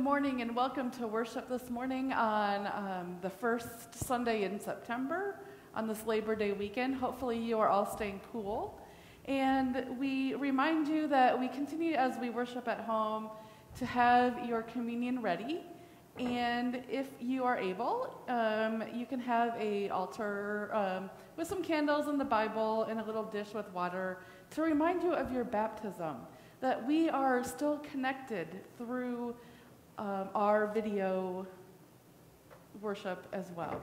Good morning and welcome to worship this morning on um, the first Sunday in September on this Labor Day weekend. Hopefully, you are all staying cool. And we remind you that we continue as we worship at home to have your communion ready. And if you are able, um, you can have a altar um, with some candles and the Bible and a little dish with water to remind you of your baptism, that we are still connected through um, our video worship as well.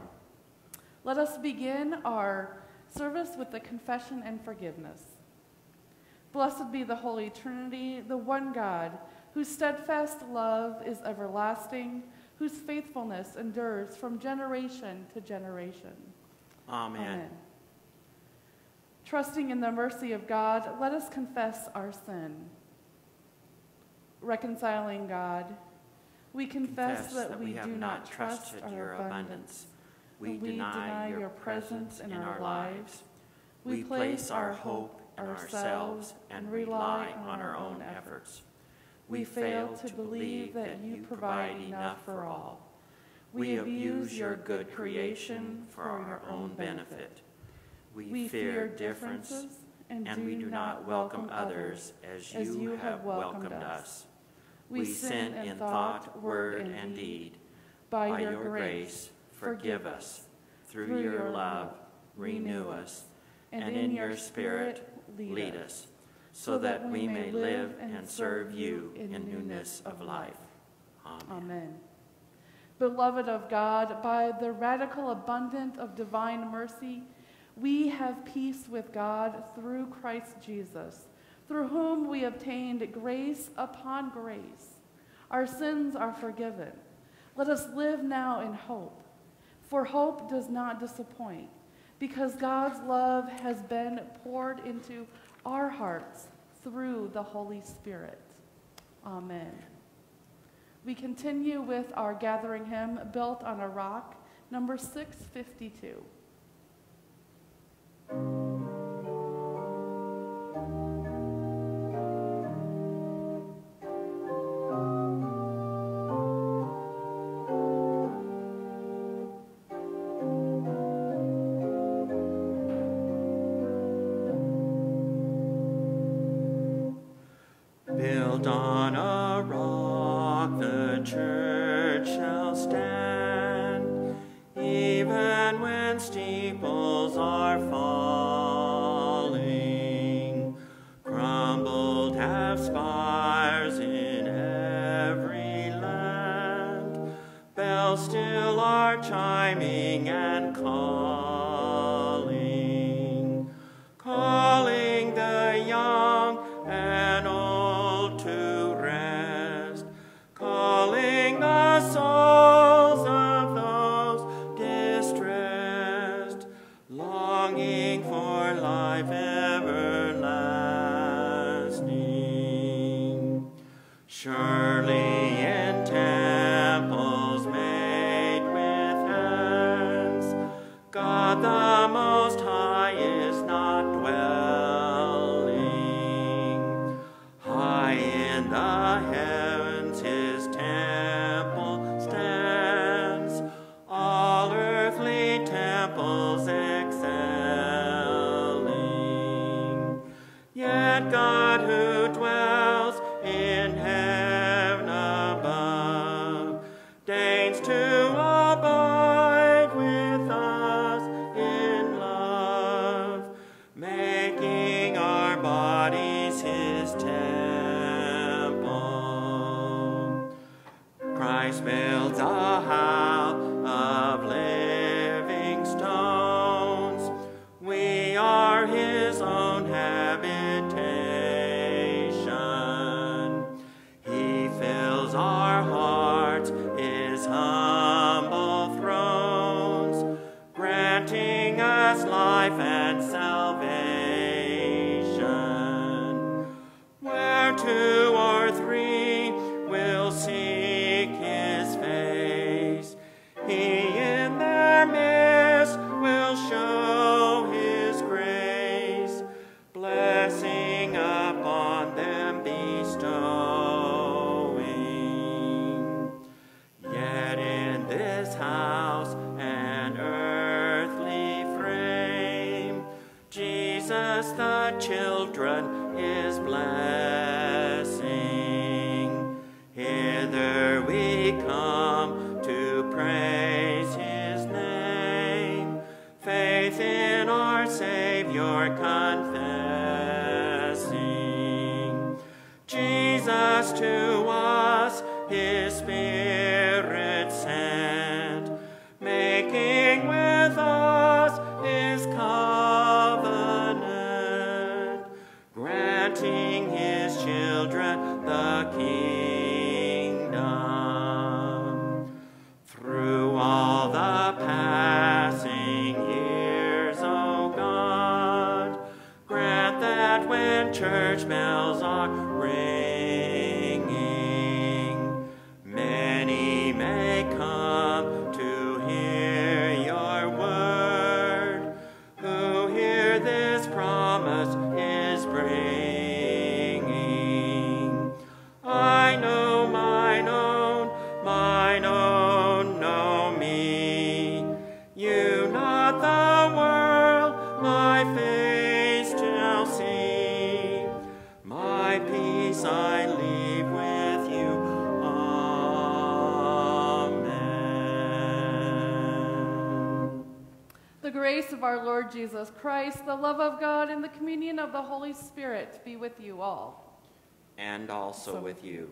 Let us begin our service with the confession and forgiveness. Blessed be the Holy Trinity, the one God, whose steadfast love is everlasting, whose faithfulness endures from generation to generation. Amen. Amen. Trusting in the mercy of God, let us confess our sin. Reconciling God, we confess, that, we, have do not trust trusted your abundance. We, deny, your presence in our lives. We We place our hope in ourselves and rely on our own efforts. We fail to believe that you provide enough for all. We abuse your good creation for our own benefit. We fear differences, and we do not welcome others as you have welcomed us. We sin in thought, word, and deed. By your grace, forgive us. Through your love, renew us. And in your spirit, lead us, so that we may live and serve you in newness of life. Amen. Amen. Beloved of God, by the radical abundance of divine mercy, we have peace with God through Christ Jesus, through whom we obtained grace upon grace. Our sins are forgiven. Let us live now in hope, for hope does not disappoint, because God's love has been poured into our hearts through the Holy Spirit. Amen. We continue with our gathering hymn, Built on a Rock, number 652. Us life passing years, O God, grant that when church bells are our Lord Jesus Christ, the love of God, and the communion of the Holy Spirit be with you all. And also So- with you.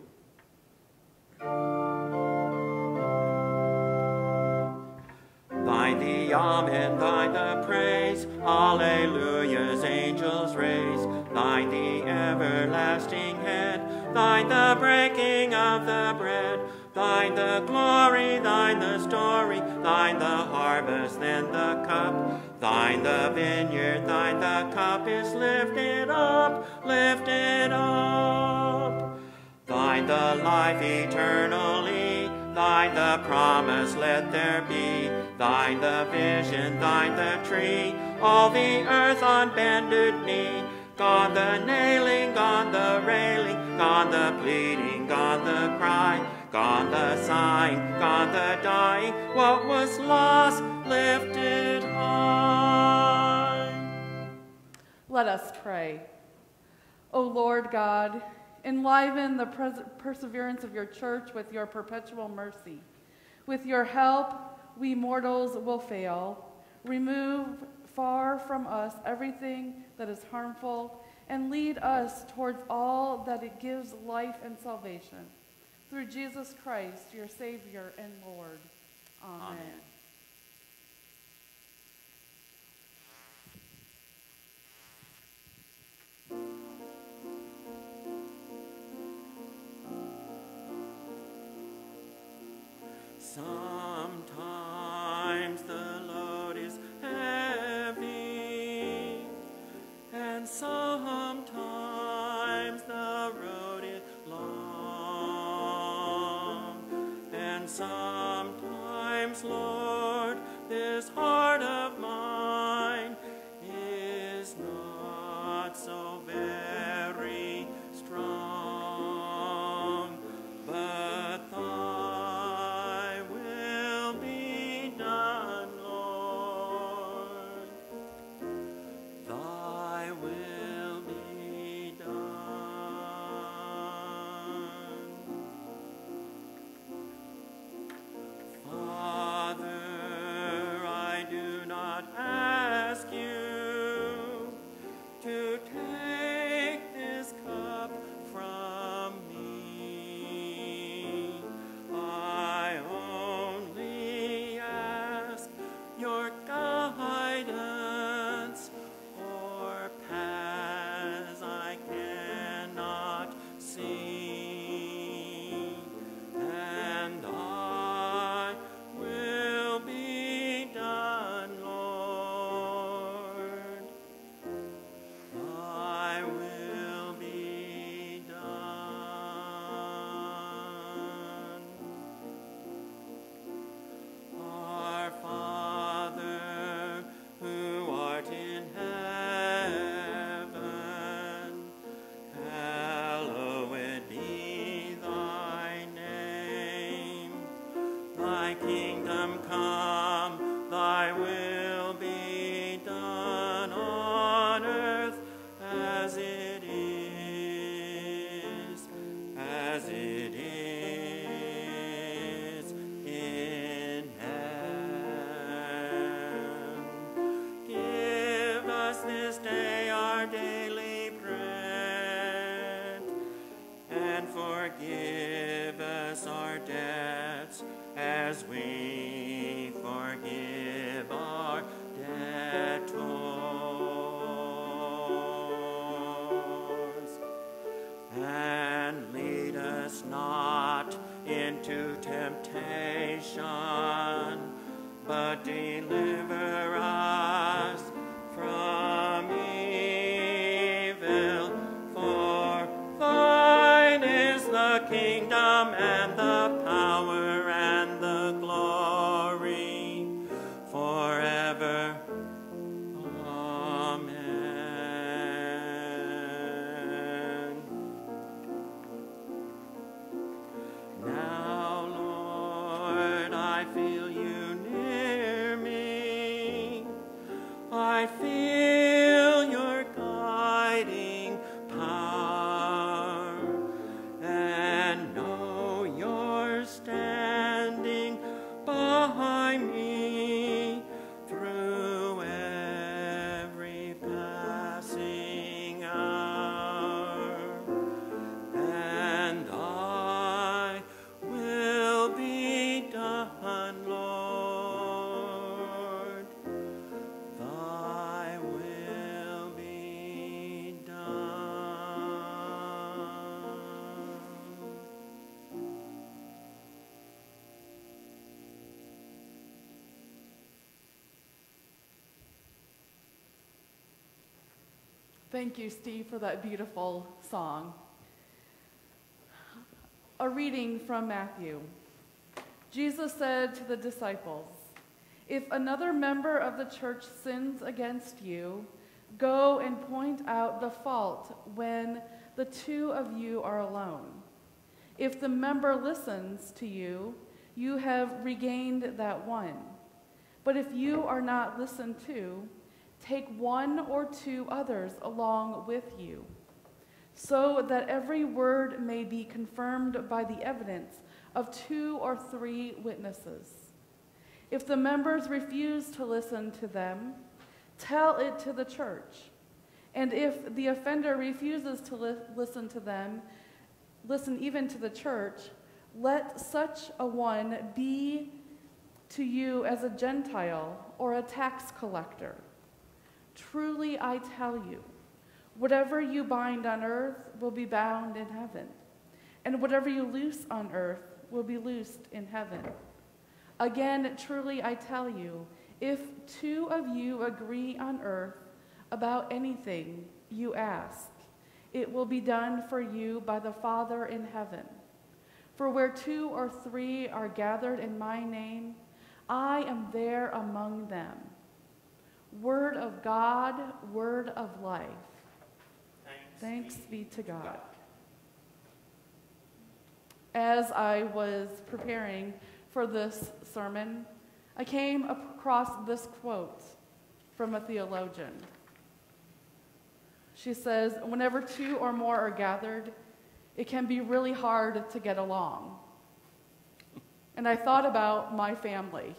Thine the amen, thine the praise, Alleluia's angels raise. Thine the everlasting head, thine the breaking of the bread. Thine the glory, thine the story, thine the harvest, then the cup. Thine the vineyard, thine the cup is lifted up, lifted up. Thine the life eternally, thine the promise let there be, thine the vision, thine the tree, all the earth on bended knee. Gone the nailing, gone the railing, gone the pleading, gone the cry, gone the sighing, gone the dying, what was lost lifted high. Let us pray. O Lord God, enliven the perseverance of your church with your perpetual mercy. With your help, we mortals will fail. Remove far from us everything that is harmful and lead us towards all that it gives life and salvation. Through Jesus Christ, your Savior and Lord. Amen. Amen. Lord, this heart Thank you, Steve, for that beautiful song. A reading from Matthew. Jesus said to the disciples, If another member of the church sins against you, go and point out the fault when the two of you are alone. If the member listens to you, you have regained that one. But if you are not listened to, take one or two others along with you, so that every word may be confirmed by the evidence of two or three witnesses. If the members refuse to listen to them, tell it to the church. And if the offender refuses to li- listen to them, listen even to the church, let such a one be to you as a Gentile or a tax collector. Truly I tell you, whatever you bind on earth will be bound in heaven, and whatever you loose on earth will be loosed in heaven. Again, truly I tell you, if two of you agree on earth about anything you ask, it will be done for you by the Father in heaven. For where two or three are gathered in my name, I am there among them. Word of God, word of life. Thanks be to God. As I was preparing for this sermon, I came across this quote from a theologian. She says, Whenever two or more are gathered, it can be really hard to get along. And I thought about my family.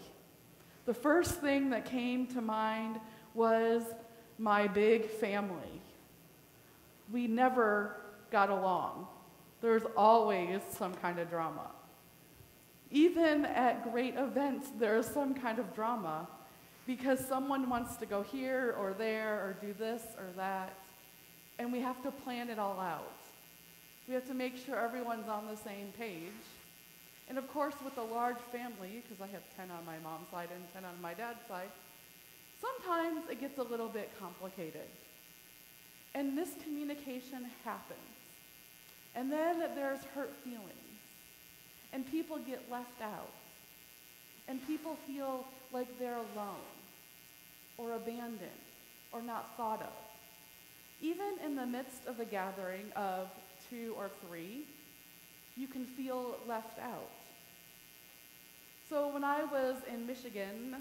The first thing that came to mind was my big family. We never got along. There's always some kind of drama. Even at great events, there's some kind of drama because someone wants to go here or there or do this or that, and we have to plan it all out. We have to make sure everyone's on the same page. And of course, with a large family, because I have 10 on my mom's side and 10 on my dad's side, sometimes it gets a little bit complicated. And miscommunication happens. And then there's hurt feelings. And people get left out. And people feel like they're alone, or abandoned, or not thought of. Even in the midst of a gathering of two or three, you can feel left out. So when I was in Michigan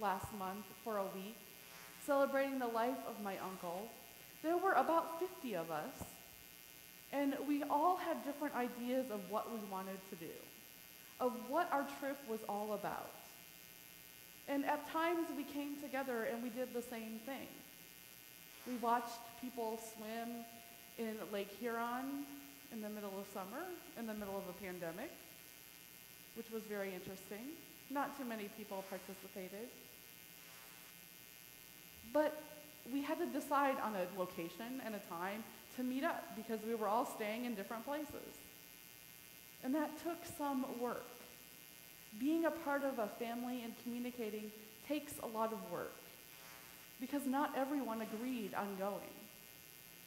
last month for a week, celebrating the life of my uncle, there were about 50 of us, and we all had different ideas of what we wanted to do, of what our trip was all about. And at times we came together and we did the same thing. We watched people swim in Lake Huron in the middle of summer, in the middle of a pandemic, which was very interesting. Not too many people participated. But we had to decide on a location and a time to meet up because we were all staying in different places. And that took some work. Being a part of a family and communicating takes a lot of work because not everyone agreed on going.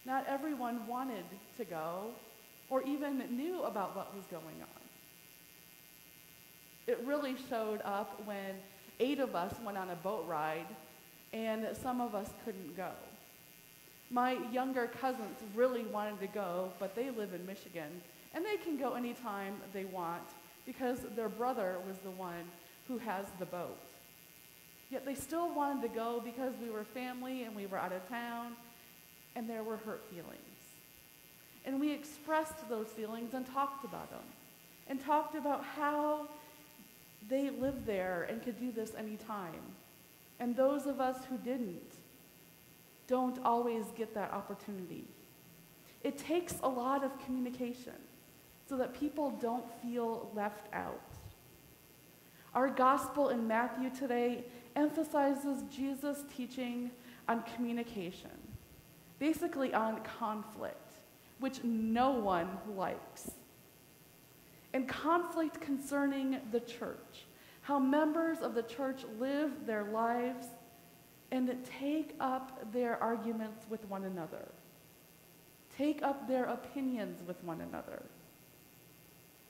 Not everyone wanted to go or even knew about what was going on. It really showed up when eight of us went on a boat ride and some of us couldn't go. My younger cousins really wanted to go, but they live in Michigan, and they can go anytime they want because their brother was the one who has the boat. Yet they still wanted to go because we were family and we were out of town, and there were hurt feelings. And we expressed those feelings and talked about them, and talked about how they lived there and could do this anytime. And those of us who didn't don't always get that opportunity. It takes a lot of communication so that people don't feel left out. Our gospel in Matthew today emphasizes Jesus' teaching on communication, basically on conflict, which no one likes. And conflict concerning the church how members of the church live their lives and take up their arguments with one another, take up their opinions with one another.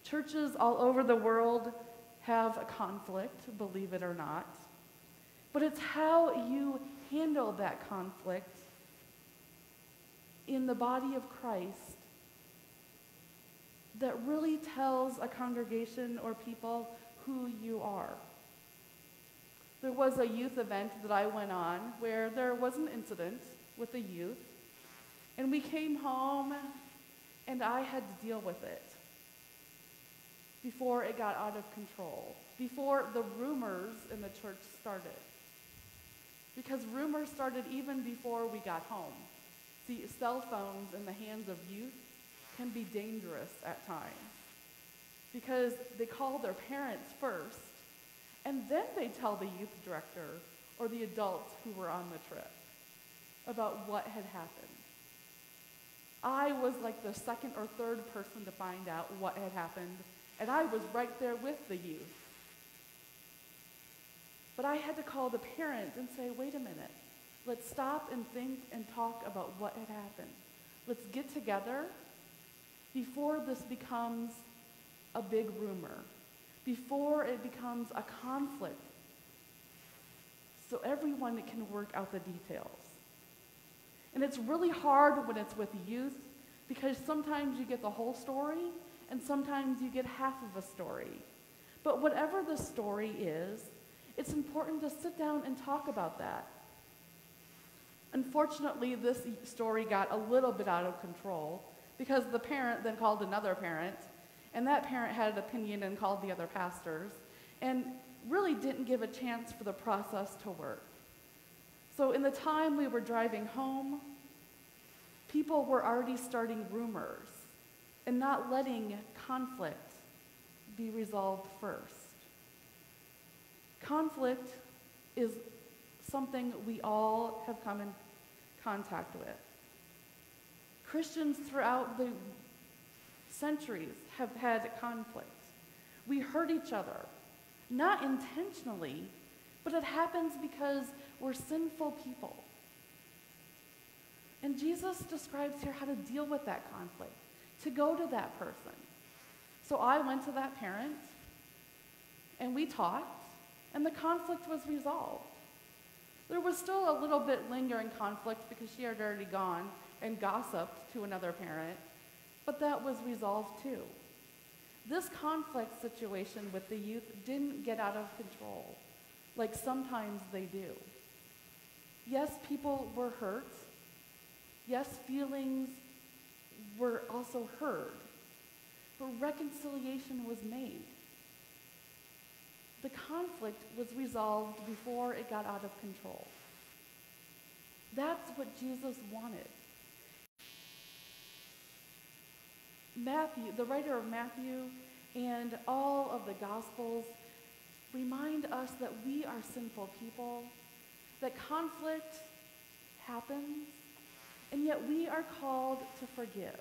Churches all over the world have a conflict, believe it or not, but it's how you handle that conflict in the body of Christ that really tells a congregation or people who you are. There was a youth event that I went on where there was an incident with a youth, and we came home and I had to deal with it before it got out of control, before the rumors in the church started. Because rumors started even before we got home. See, cell phones in the hands of youth can be dangerous at times because they call their parents first, and then they tell the youth director or the adults who were on the trip about what had happened. I was like the second or third person to find out what had happened, and I was right there with the youth. But I had to call the parents and say, wait a minute, let's stop and think and talk about what had happened. Let's get together before this becomes a big rumor, before it becomes a conflict, so everyone can work out the details. And it's really hard when it's with youth because sometimes you get the whole story and sometimes you get half of a story. But whatever the story is, it's important to sit down and talk about that. Unfortunately, this story got a little bit out of control because the parent then called another parent and that parent had an opinion and called the other pastors and really didn't give a chance for the process to work. So, in the time we were driving home, people were already starting rumors and not letting conflict be resolved first. Conflict is something we all have come in contact with. Christians throughout the centuries have had conflict. We hurt each other, not intentionally, but it happens because we're sinful people. And Jesus describes here how to deal with that conflict, to go to that person. So I went to that parent, and we talked, and the conflict was resolved. There was still a little bit lingering conflict because she had already gone and gossiped to another parent, but that was resolved too. This conflict situation with the youth didn't get out of control, like sometimes they do. Yes, people were hurt. Yes, feelings were also heard. But reconciliation was made. The conflict was resolved before it got out of control. That's what Jesus wanted. Matthew, the writer of Matthew, and all of the Gospels remind us that we are sinful people, that conflict happens, and yet we are called to forgive.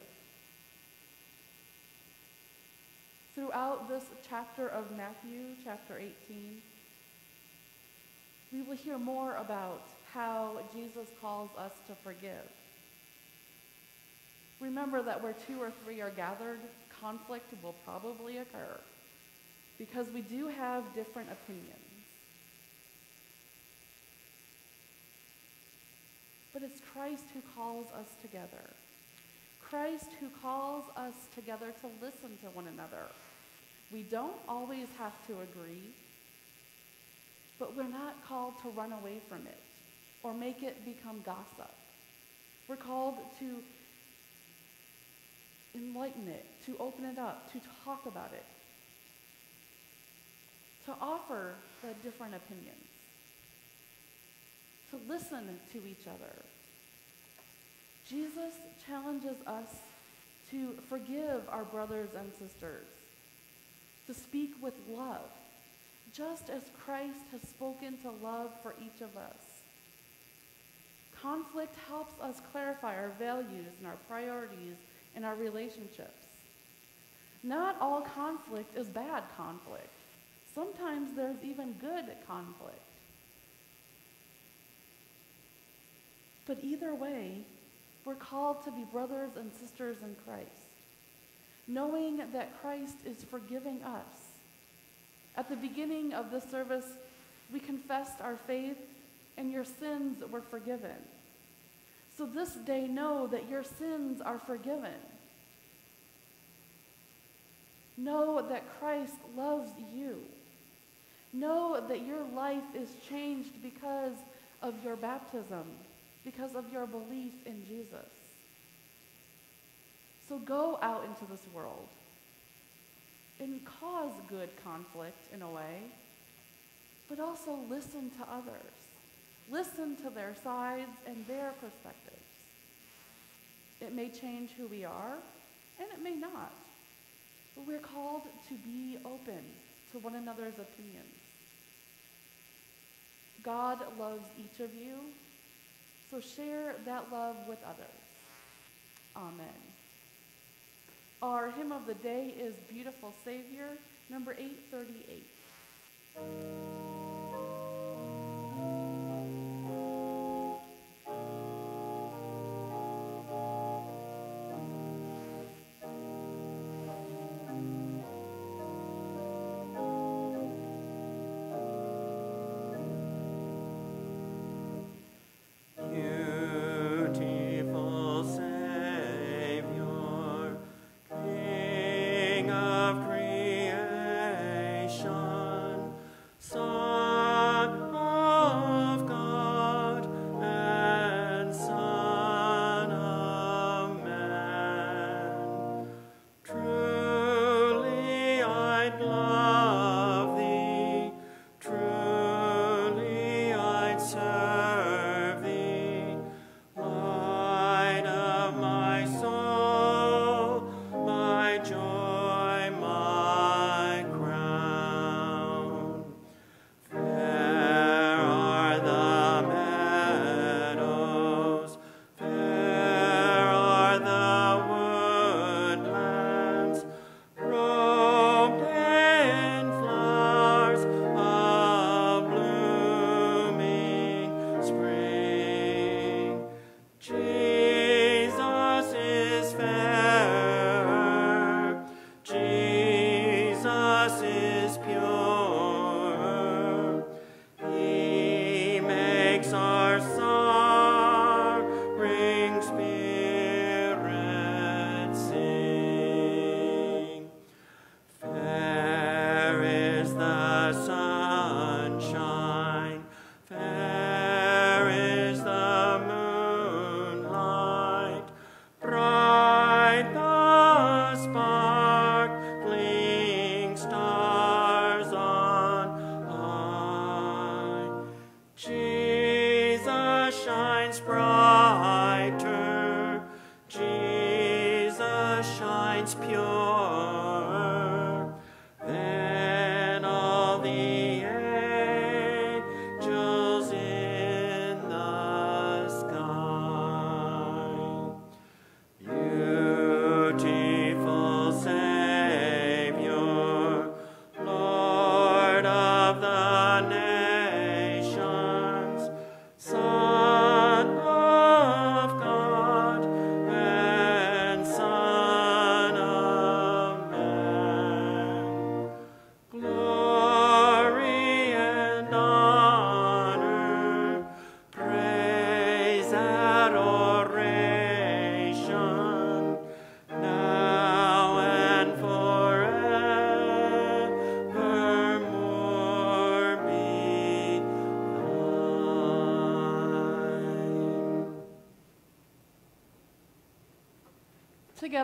Throughout this chapter of Matthew, chapter 18, we will hear more about how Jesus calls us to forgive. Remember that where two or three are gathered, conflict will probably occur because we do have different opinions. But it's Christ who calls us together. Christ who calls us together to listen to one another. We don't always have to agree, but we're not called to run away from it or make it become gossip. We're called to enlighten it, to open it up, to talk about it, to offer the different opinions, to listen to each other. Jesus challenges us to forgive our brothers and sisters, to speak with love, just as Christ has spoken to love for each of us. Conflict helps us clarify our values and our priorities in our relationships. Not all conflict is bad conflict. Sometimes there's even good conflict. But either way, we're called to be brothers and sisters in Christ, knowing that Christ is forgiving us. At the beginning of the service, we confessed our faith and your sins were forgiven. So this day, know that your sins are forgiven. Know that Christ loves you. Know that your life is changed because of your baptism, because of your belief in Jesus. So go out into this world and cause good conflict in a way, but also listen to others. Listen to their sides and their perspectives. It may change who we are, and it may not. But we're called to be open to one another's opinions. God loves each of you, so share that love with others. Amen. Our hymn of the day is Beautiful Savior, number 838.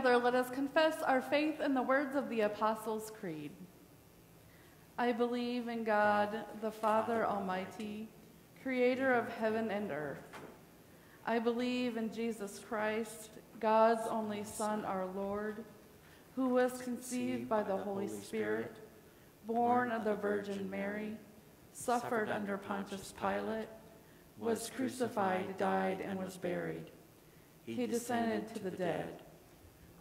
Together, let us confess our faith in the words of the Apostles' Creed. I believe in God, the Father Almighty, creator of heaven and earth. I believe in Jesus Christ, God's only Son, our Lord, who was conceived by the Holy Spirit, born of the Virgin Mary, suffered under Pontius Pilate, was crucified, died, and was buried. He descended to the dead.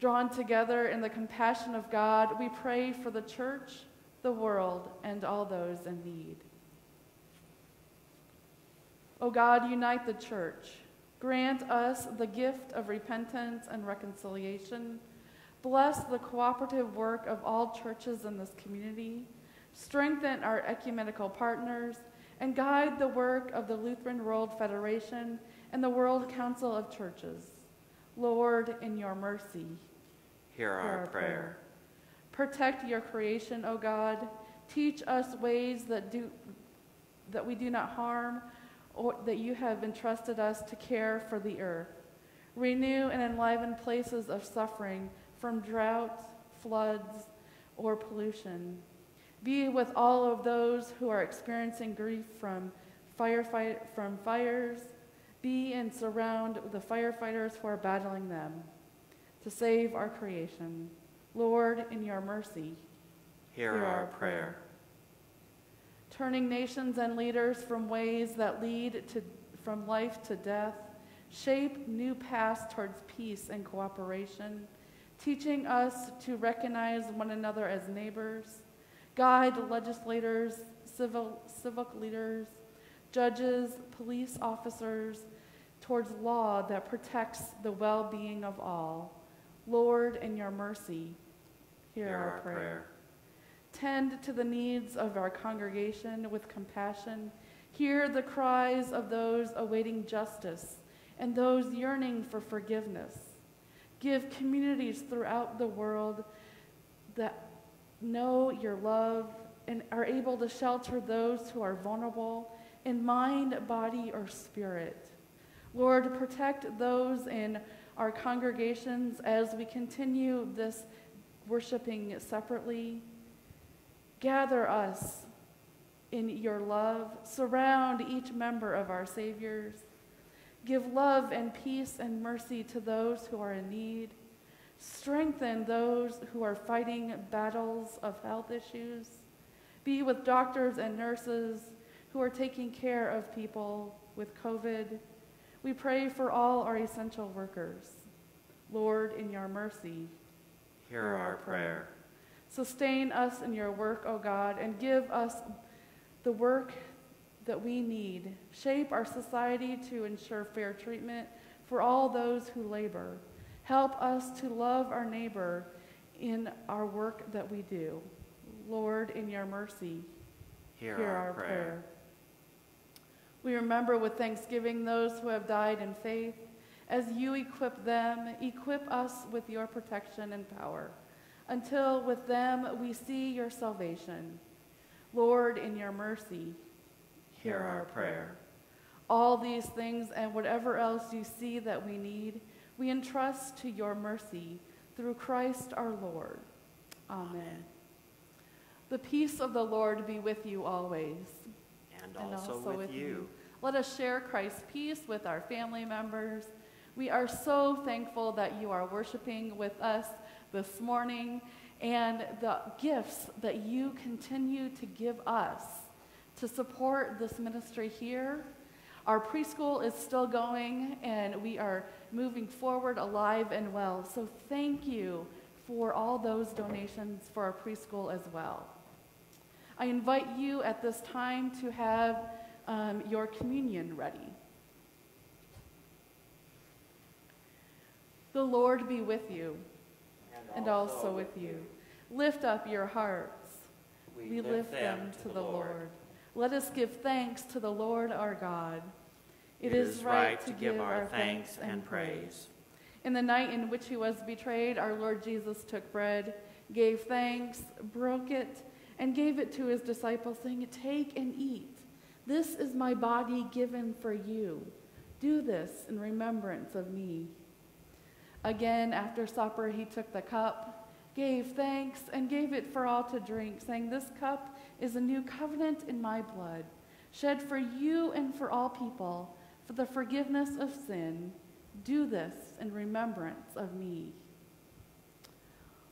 Drawn together in the compassion of God, we pray for the church, the world, and all those in need. O God, unite the church. Grant us the gift of repentance and reconciliation. Bless the cooperative work of all churches in this community. Strengthen our ecumenical partners and guide the work of the Lutheran World Federation and the World Council of Churches. Lord, in your mercy, Hear our, prayer. Protect your creation, O God. Teach us ways that, do, that we do not harm or that you have entrusted us to care for the earth. Renew and enliven places of suffering from drought, floods, or pollution. Be with all of those who are experiencing grief from, firefight, from fires. Be and surround the firefighters who are battling them to save our creation. Lord, in your mercy, hear, hear our, prayer. prayer. Turning nations and leaders from ways that lead to, from life to death, shape new paths towards peace and cooperation, teaching us to recognize one another as neighbors, guide legislators, civil, civic leaders, judges, police officers towards law that protects the well being of all. Lord, in your mercy, hear, hear our, our prayer. prayer. Tend to the needs of our congregation with compassion. Hear the cries of those awaiting justice and those yearning for forgiveness. Give communities throughout the world that know your love and are able to shelter those who are vulnerable in mind, body, or spirit. Lord, protect those in our congregations as we continue this worshiping separately. Gather us in your love. Surround each member of our Saviour's. Give love and peace and mercy to those who are in need. Strengthen those who are fighting battles of health issues. Be with doctors and nurses who are taking care of people with COVID we pray for all our essential workers. Lord, in your mercy, hear our prayer. Sustain us in your work, O God, and give us the work that we need. Shape our society to ensure fair treatment for all those who labor. Help us to love our neighbor in our work that we do. Lord, in your mercy, hear, hear our, our, prayer. prayer. We remember with thanksgiving those who have died in faith. As you equip them, equip us with your protection and power, until with them we see your salvation. Lord, in your mercy, hear our prayer. All these things and whatever else you see that we need, we entrust to your mercy through Christ our Lord. Amen. Amen. The peace of the Lord be with you always. And also, and also with, with you. you. Let us share Christ's peace with our family members. We are so thankful that you are worshiping with us this morning and the gifts that you continue to give us to support this ministry here. Our preschool is still going and we are moving forward alive and well. So thank you for all those donations for our preschool as well. I invite you at this time to have um, your communion ready. The Lord be with you and also with you. Lift up your hearts. We lift them to the Lord. Let us give thanks to the Lord our God. It is right to give our thanks and praise. In the night in which he was betrayed, our Lord Jesus took bread, gave thanks, broke it, and gave it to his disciples, saying, Take and eat. This is my body given for you. Do this in remembrance of me. Again, after supper, he took the cup, gave thanks, and gave it for all to drink, saying, This cup is a new covenant in my blood, shed for you and for all people, for the forgiveness of sin. Do this in remembrance of me.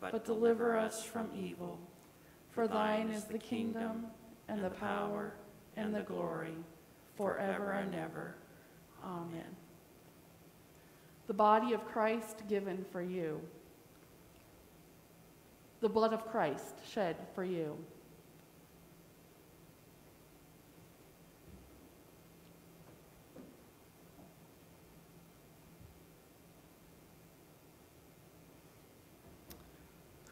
but deliver us from evil. For thine is the kingdom, and the power, and the glory, forever and ever. Amen the body of Christ given for you, the blood of Christ shed for you.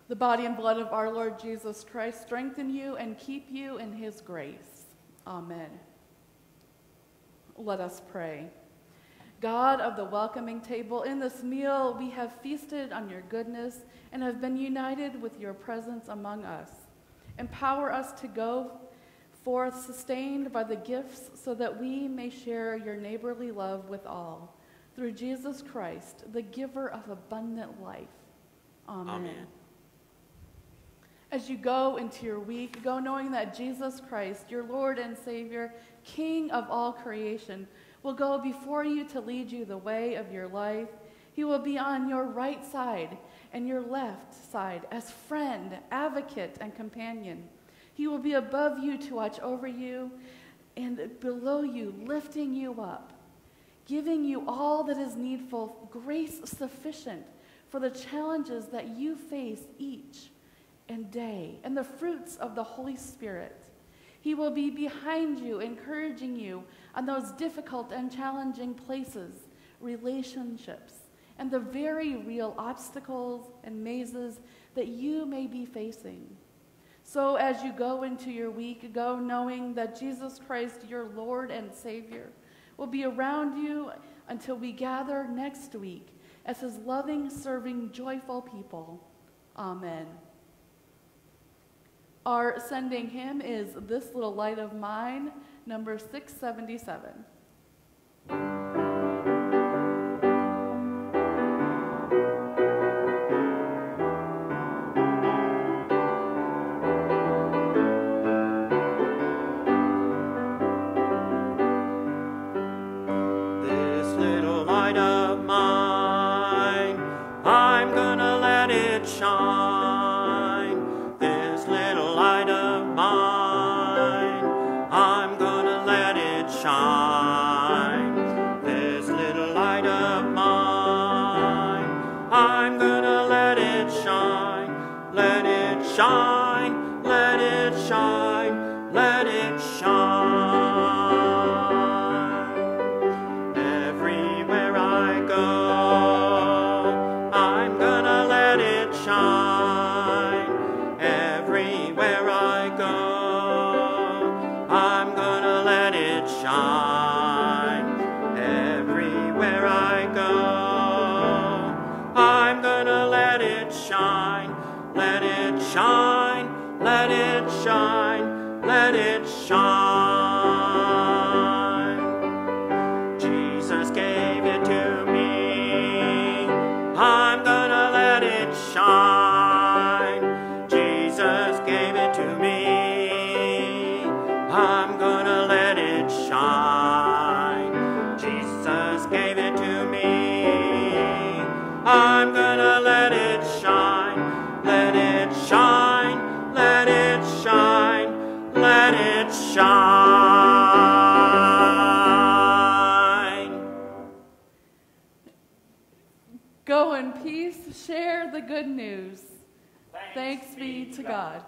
The body and blood of our Lord Jesus Christ strengthen you and keep you in his grace. Amen. Let us pray. God of the welcoming table, in this meal we have feasted on your goodness and have been united with your presence among us. Empower us to go forth sustained by the gifts so that we may share your neighborly love with all. Through Jesus Christ, the giver of abundant life. Amen. Amen. As you go into your week, go knowing that Jesus Christ, your Lord and Savior, King of all creation, will go before you to lead you the way of your life. He will be on your right side and your left side as friend, advocate, and companion. He will be above you to watch over you and below you, lifting you up, giving you all that is needful, grace sufficient for the challenges that you face each and day, and the fruits of the Holy Spirit. He will be behind you, encouraging you on those difficult and challenging places, relationships, and the very real obstacles and mazes that you may be facing. So, as you go into your week, go knowing that Jesus Christ, your Lord and Savior, will be around you until we gather next week as his loving, serving, joyful people. Amen. Our sending hymn is This Little Light of Mine number 677. To God.